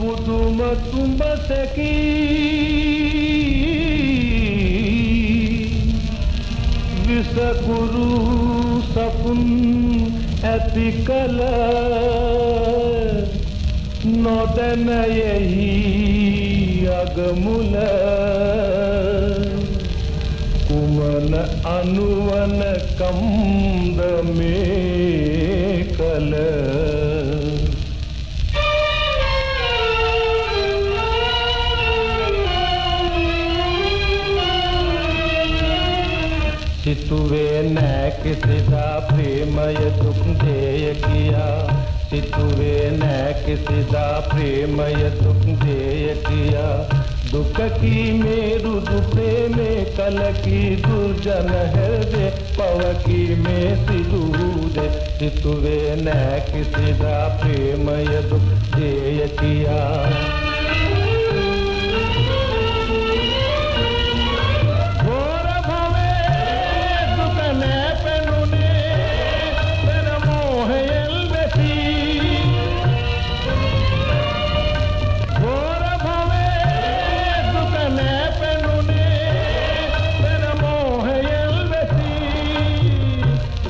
පුදුම තුඹසකි විසකුරු සපුන් ඇති කල නොදැනයෙහි අගමුල කුමන අනුවන කම්ද මේ सितुवे नै किसी का प्रेमय दुख देय किया। सितुवे नै किसी का प्रेमय दुख देय किया। दुख की मेरु दुपे में कल की दुर्जन है दे पव की में सिरूद सितुवे नै किसी का प्रेमय दुख देय किया।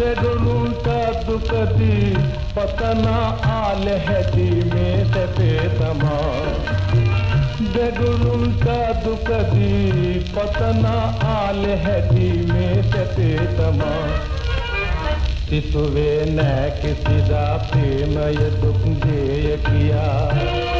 लूटा दुखती पतना आल है में से पेतमा देगुरुलता दुखती पतना आल है में से पेतमा शिशुवे न किसी प्रेम दुख दे किया?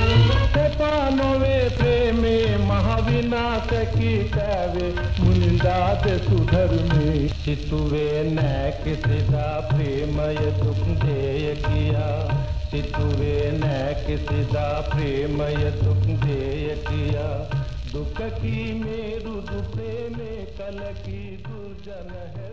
ना सकितवे मुनिंदात सुधर में। सितुवे सीधा सिदा प्रेमय दुख देय किया। सितुवे नैक सिदा प्रेमय दुख देय किया। दुख की मेरु दुपे में कल की दुर्जन है